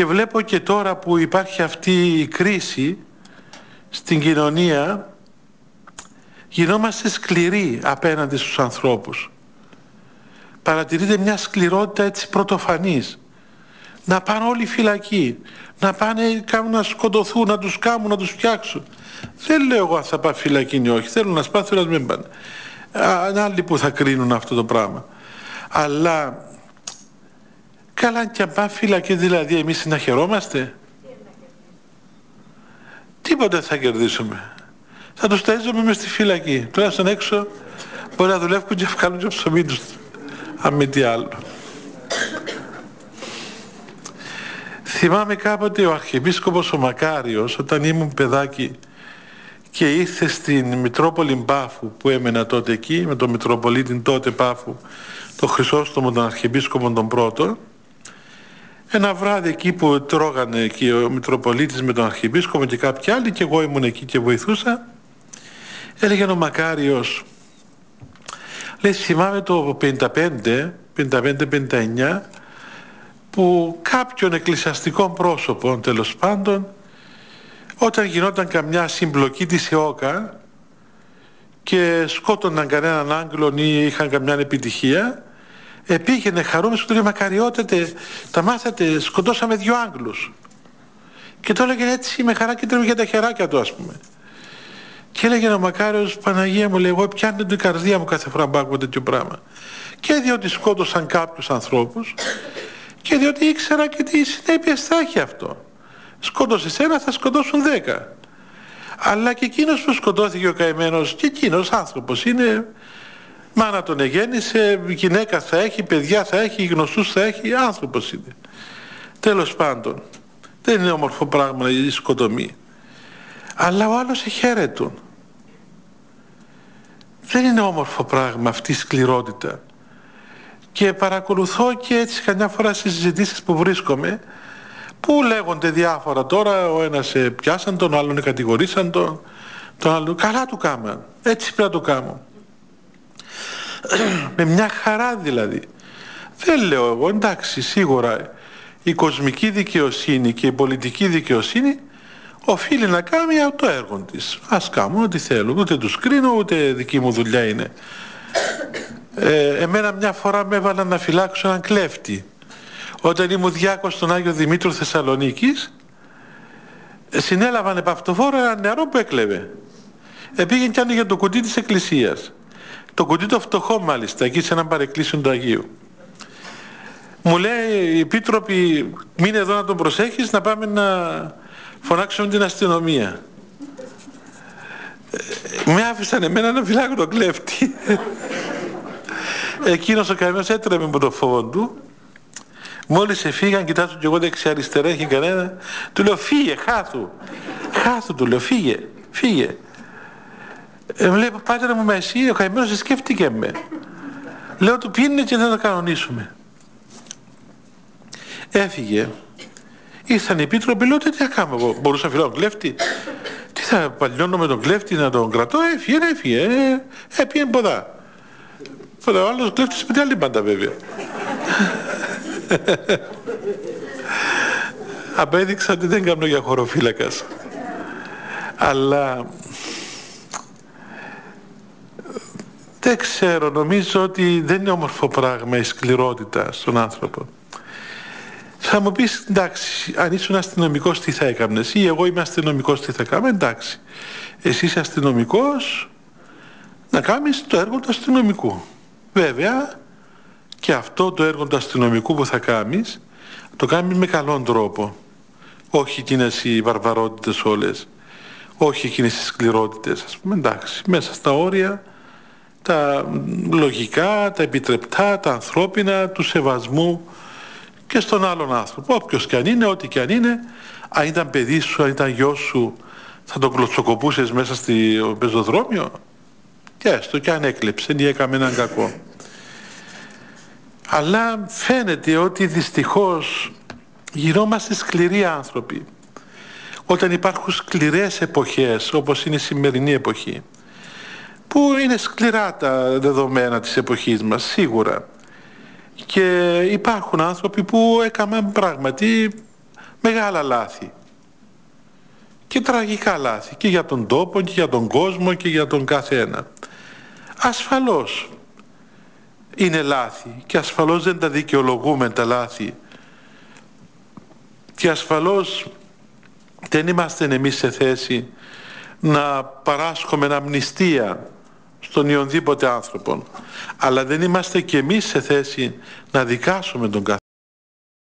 Και βλέπω και τώρα που υπάρχει αυτή η κρίση στην κοινωνία γινόμαστε σκληροί απέναντι στους ανθρώπους. Παρατηρείται μια σκληρότητα έτσι πρωτοφανής. Να πάνε όλοι φυλακοί, να πάνε να σκοτωθούν, να τους κάμουν, να τους φτιάξουν. Δεν λέω εγώ αν θα πάει φυλακή ή όχι. Θέλω να σπάθουν, να μην πάνε. Άλλοι που θα κρίνουν αυτό το πράγμα. Αλλά καλά και αν πάει φυλακή δηλαδή εμείς να χαιρόμαστε. Τίποτα θα κερδίσουμε. Θα τους ταΐζουμε μες στη φυλακή. Τουλάχιστον έξω μπορεί να δουλεύουν και να βγάλουν και ψωμί τους. Αν με τι άλλο. Θυμάμαι κάποτε ο Αρχιεπίσκοπος ο Μακάριος όταν ήμουν παιδάκι και ήρθε στην Μητρόπολη Πάφου που έμενα τότε εκεί με τον Μητροπολίτη τότε Πάφου τον Χρυσόστομο τον Αρχιεπίσκοπο τον πρώτο ένα βράδυ εκεί που τρώγανε και ο Μητροπολίτης με τον Αρχιεπίσκοπο και κάποιοι άλλοι και εγώ ήμουν εκεί και βοηθούσα έλεγε ο Μακάριος λέει θυμάμαι το 55 55-59 που κάποιον εκκλησιαστικό πρόσωπο τέλος πάντων όταν γινόταν καμιά συμπλοκή της ΕΟΚΑ και σκότωναν κανέναν Άγγλον ή είχαν καμιά επιτυχία επήγαινε χαρούμενος και του λέει μακαριότατες τα μάθατε σκοτώσαμε δυο Άγγλους. Και το έλεγε έτσι με χαρά και για τα χεράκια του ας πούμε. Και έλεγε ο Μακάριος Παναγία μου λέει εγώ πιάνει την καρδία μου κάθε φορά που άκουγα τέτοιο πράγμα και διότι σκότωσαν κάποιους ανθρώπους και διότι ήξερα και τι συνέπειες θα έχει αυτό. Σκότωσε ένα θα σκοτώσουν δέκα. Αλλά και εκείνος που σκοτώθηκε ο καημένος και εκείνος άνθρωπος είναι μάνα τον εγέννησε γυναίκα θα έχει, παιδιά θα έχει γνωστούς θα έχει, άνθρωπος είναι. Τέλος πάντων δεν είναι όμορφο πράγμα η σκοτωμή. Αλλά ο άλλος εχαίρετον δεν είναι όμορφο πράγμα αυτή η σκληρότητα. Και παρακολουθώ και έτσι καμιά φορά στις συζητήσεις που βρίσκομαι που λέγονται διάφορα τώρα ο ένας ε, πιάσαν τον, άλλον κατηγορήσαν τον τον άλλον καλά του κάμαν έτσι πρέπει να το κάνω με μια χαρά δηλαδή. Δεν λέω εγώ εντάξει σίγουρα η κοσμική δικαιοσύνη και η πολιτική δικαιοσύνη οφείλει να κάνει το έργο της. Ας κάνουν ό,τι θέλουν ούτε τους κρίνω ούτε δική μου δουλειά είναι. Ε, εμένα μια φορά με έβαλαν να φυλάξω έναν κλέφτη. Όταν ήμουν διάκος στον Άγιο Δημήτρο Θεσσαλονίκης συνέλαβαν επαυτοφόρο ένα νερό που έκλεβε. Επήγαινε και άνοιγε το κουτί της εκκλησίας το κουτί το φτωχό μάλιστα εκεί σε έναν παρεκκλήσιο του Αγίου μου λέει οι επίτροποι μείνε εδώ να τον προσέχεις να πάμε να φωνάξουμε την αστυνομία ε, με άφησαν εμένα να φυλάξω τον κλέφτη. Εκείνος ο καημένος έτρεμε με το φόβο του. Μόλις εφήγαν κοιτάζω και εγώ δεξιά αριστερά έχει κανένα. Του λέω φύγε χάθου χάθου του λέω φύγε φύγε ε, μου λέει πάτερ μου εσύ ο καημένος σκέφτηκε με λέω του πίνε και δεν το κανονίσουμε έφυγε. Ήρθαν οι επίτροποι λέω τι θα κάνω εγώ μπορούσα να φυλάω κλέφτη τι θα παλιώνω με τον κλέφτη να τον κρατώ έφυγε έφυγε. Ε, έπιε ποδά ο άλλος κλέφτης με την άλλη μπάντα βέβαια. Απέδειξα ότι δεν κάνω για χωροφύλακας. Αλλά δεν ξέρω, νομίζω ότι δεν είναι όμορφο πράγμα η σκληρότητα στον άνθρωπο. Θα μου πεις, εντάξει, αν ήσουν αστυνομικός τι θα έκανες ή εγώ είμαι αστυνομικός τι θα κάνω, εντάξει. Εσύ είσαι αστυνομικός να κάνεις το έργο του αστυνομικού. Βέβαια και αυτό το έργο του αστυνομικού που θα κάνεις το κάνεις με καλόν τρόπο. Όχι εκείνες οι βαρβαρότητες όλες. Όχι εκείνες οι σκληρότητες. Ας πούμε εντάξει, μέσα στα όρια τα λογικά, τα επιτρεπτά, τα ανθρώπινα, του σεβασμού και στον άλλον άνθρωπο. Όποιος και αν είναι, ό,τι και αν είναι, αν ήταν παιδί σου, αν ήταν γιος σου, θα τον κλωτσοκοπούσες μέσα στο πεζοδρόμιο; Και έστω και αν έκλεψε ή έκαμε έναν κακό. Αλλά φαίνεται ότι δυστυχώς γινόμαστε σκληροί άνθρωποι. Όταν υπάρχουν σκληρές εποχές όπως είναι η σημερινή εποχή που είναι σκληρά τα δεδομένα της εποχής μας σίγουρα. Και υπάρχουν άνθρωποι που έκαναν πράγματι μεγάλα λάθη. Και τραγικά λάθη και για τον τόπο και για τον κόσμο και για τον καθένα. Ασφαλώς είναι λάθη και ασφαλώς δεν τα δικαιολογούμε τα λάθη. Και ασφαλώς δεν είμαστε εμείς σε θέση να παράσχουμε αμνηστία στον ιονδήποτε άνθρωπο αλλά δεν είμαστε και εμείς σε θέση να δικάσουμε τον καθένα